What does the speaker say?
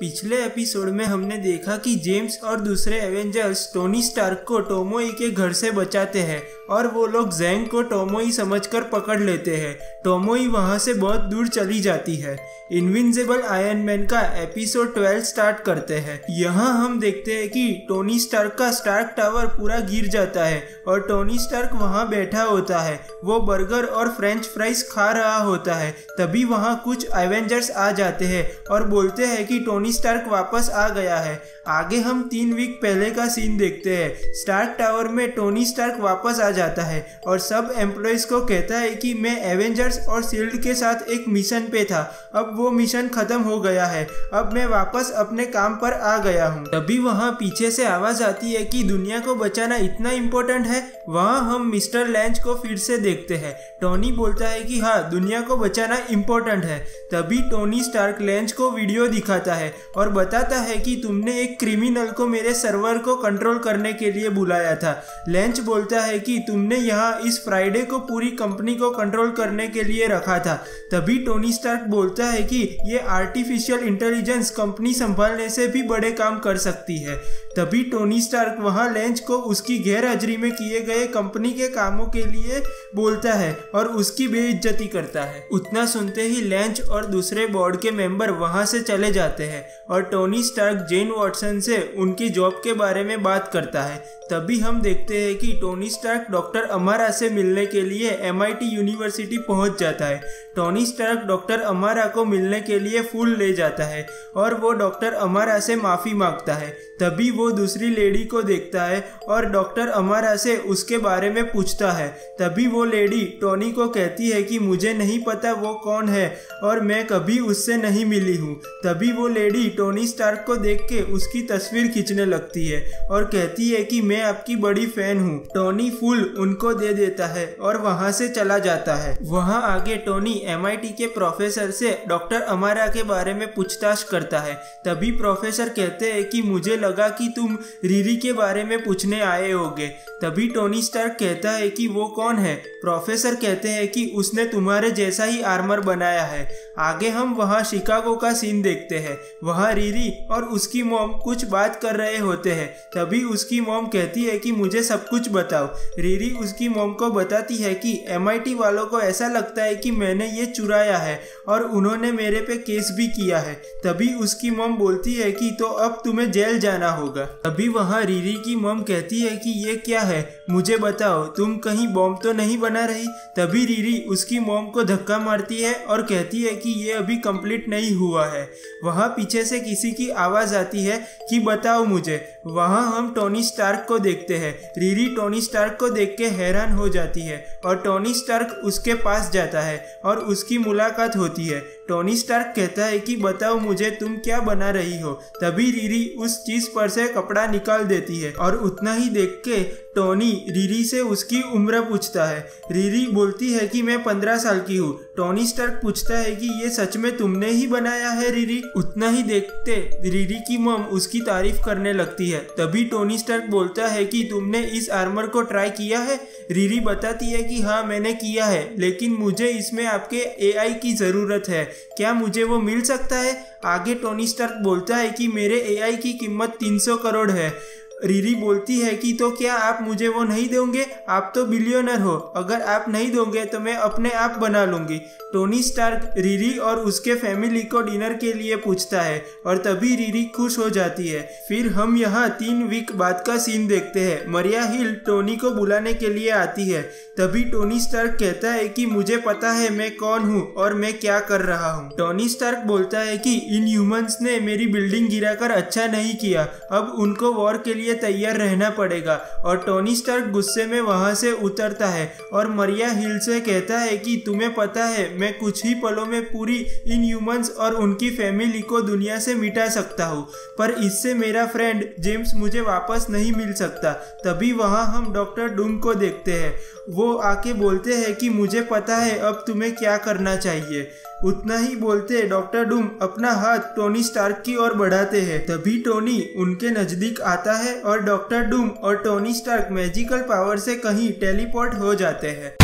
पिछले एपिसोड में हमने देखा कि जेम्स और दूसरे एवेंजर्स टोनी स्टार्क को टोमोई के घर से बचाते हैं और वो लोग जैंग को टोमोई समझकर पकड़ लेते हैं। टोमोई वहाँ से बहुत दूर चली जाती है। इनविंसिबल आयरन मैन का एपिसोड 12 स्टार्ट करते हैं। यहाँ हम देखते हैं कि टोनी स्टार्क का स्टार्क टावर पूरा गिर जाता है और टोनी स्टार्क वहाँ बैठा होता है। वो बर्गर और फ्रेंच फ्राइज खा रहा होता है। तभी वहाँ कुछ एवेंजर्स आ जाते हैं और बोलते हैं कि टोनी स्टार्क वापस आ गया है। आगे हम तीन वीक पहले का सीन देखते हैं। स्टार्क टावर में टोनी स्टार्क वापस आ जाता है और सब एम्प्लॉयज़ को कहता है कि मैं एवेंजर्स और सील्ड के साथ एक मिशन पे था। अब वो मिशन खत्म हो गया है। अब मैं वापस अपने काम पर आ गया हूँ। तभी वहाँ पीछे से आवाज़ आती है कि दुनिया को बचाना इतना इम्पोर्टेंट है, वहाँ हम मिस्टर लैंच को फिर से देखते हैं। टोनी बोलता है कि हाँ दुनिया को बचाना इम्पोर्टेंट है। तभी टोनी स्टार्क लैंच को वीडियो दिखाता है। और बताता है कि तुमने एक क्रिमिनल को मेरे सर्वर को कंट्रोल करने के लिए बुलाया था। लेंच बोलता है कि तुमने यहाँ इस फ्राइडे को पूरी कंपनी को कंट्रोल करने के लिए रखा था। तभी टोनी स्टार्क बोलता है कि ये आर्टिफिशियल इंटेलिजेंस कंपनी संभालने से भी बड़े काम कर सकती है। तभी टोनी स्टार्क वहाँ लेंच को उसकी गैर हाजिरी में किए गए कंपनी के कामों के लिए बोलता है और उसकी बेइज्जती करता है। उतना सुनते ही लेंच और दूसरे बोर्ड के मेंबर वहाँ से चले जाते हैं और टोनी स्टार्क जेन वॉटसन से उनकी जॉब के बारे में बात करता है। तभी हम देखते हैं कि टोनी स्टार्क डॉक्टर अमारा से मिलने के लिए एमआईटी यूनिवर्सिटी पहुँच जाता है। टोनी स्टार्क डॉक्टर अमारा को मिलने के लिए फूल ले जाता है और वो डॉक्टर अमारा से माफ़ी माँगता है। तभी वो दूसरी लेडी को देखता है और डॉक्टर अमारा से उसके बारे में पूछता है। तभी वो लेडी टोनी को कहती है कि मुझे नहीं पता वो कौन है और मैं कभी उससे नहीं मिली हूँ। तभी वो लेडी टोनी स्टार्क को देख के उसकी तस्वीर खींचने लगती है और कहती है कि मैं आपकी बड़ी फ़ैन हूँ। टोनी फूल उनको दे देता है और वहाँ से चला जाता है। वहाँ आगे टोनी एमआईटी के प्रोफेसर से डॉक्टर अमारा के बारे में पूछताछ करता है। तभी प्रोफेसर कहते हैं कि मुझे लगा कि तुम रीरी के बारे में पूछने आए होगे। तभी टोनी स्टार्क कहता है कि वो कौन है? प्रोफेसर कहते हैं कि उसने तुम्हारे जैसा ही आर्मर बनाया है। आगे हम वहाँ शिकागो का सीन देखते हैं। वहाँ रीरी और उसकी मोम कुछ बात कर रहे होते हैं। तभी उसकी मोम कहती है कि मुझे सब कुछ बताओ। रीरी उसकी मोम को बताती है कि एमआईटी वालों को ऐसा लगता है कि मैंने ये चुराया है और उन्होंने मेरे पे केस भी किया है। तभी उसकी मोम बोलती है कि तो अब तुम्हें जेल जाना होगा। तभी वहाँ रीरी की मम कहती है कि ये क्या है? मुझे बताओ, तुम कहीं बॉम्ब तो नहीं बना रही? तभी रीरी उसकी मोम को धक्का मारती है और कहती है कि ये अभी कंप्लीट नहीं हुआ है। वहाँ पीछे से किसी की आवाज़ आती है कि बताओ मुझे। वहाँ हम टोनी स्टार्क को देखते हैं। रीरी टोनी स्टार्क को देख के हैरान हो जाती है और टोनी स्टार्क उसके पास जाता है और उसकी मुलाकात होती है। टोनी स्टार्क कहता है कि बताओ मुझे तुम क्या बना रही हो? तभी रीरी उस चीज़ पर से कपड़ा निकाल देती है और उतना ही देख के टोनी रीरी से उसकी उम्र पूछता है। रीरी बोलती है कि मैं पंद्रह साल की हूँ। टोनी स्टार्क पूछता है कि ये सच में तुमने ही बनाया है रीरी? उतना ही देखते रीरी की मम उसकी तारीफ़ करने लगती है। तभी टोनी स्टार्क बोलता है कि तुमने इस आर्मर को ट्राई किया है? रीरी बताती है कि हाँ मैंने किया है, लेकिन मुझे इसमें आपके एआई की ज़रूरत है। क्या मुझे वो मिल सकता है? आगे टोनी स्टार्क बोलता है कि मेरे एआई की कीमत 300 करोड़ है। रीरी बोलती है कि तो क्या आप मुझे वो नहीं दोगे? आप तो बिलियनर हो। अगर आप नहीं दोगे तो मैं अपने आप बना लूँगी। टोनी स्टार्क रीरी और उसके फैमिली को डिनर के लिए पूछता है और तभी रीरी खुश हो जाती है। फिर हम यहाँ तीन वीक बाद का सीन देखते हैं। मरिया हिल टोनी को बुलाने के लिए आती है। तभी टोनी स्टार्क कहता है कि मुझे पता है मैं कौन हूँ और मैं क्या कर रहा हूँ। टोनी स्टार्क बोलता है कि इन ह्यूमंस ने मेरी बिल्डिंग गिराकर अच्छा नहीं किया। अब उनको वॉर के लिए तैयार रहना पड़ेगा। और टोनी स्टार्क गुस्से में वहाँ से उतरता है और मरिया हिल से कहता है कि, तुम्हें पता है, मैं कुछ ही पलों में पूरी इन ह्यूमंस और उनकी फैमिली को दुनिया से मिटा सकता हूँ। पर इससे मेरा फ्रेंड जेम्स मुझे वापस नहीं मिल सकता। तभी वहाँ हम डॉक्टर डूम को देखते हैं। वो आके बोलते हैं कि, मुझे पता है, अब तुम्हें क्या करना चाहिए? उतना ही बोलते डॉक्टर डूम अपना हाथ टोनी स्टार्क की ओर बढ़ाते हैं। तभी टोनी उनके नज़दीक आता है और डॉक्टर डूम और टोनी स्टार्क मैजिकल पावर से कहीं टेलीपोर्ट हो जाते हैं।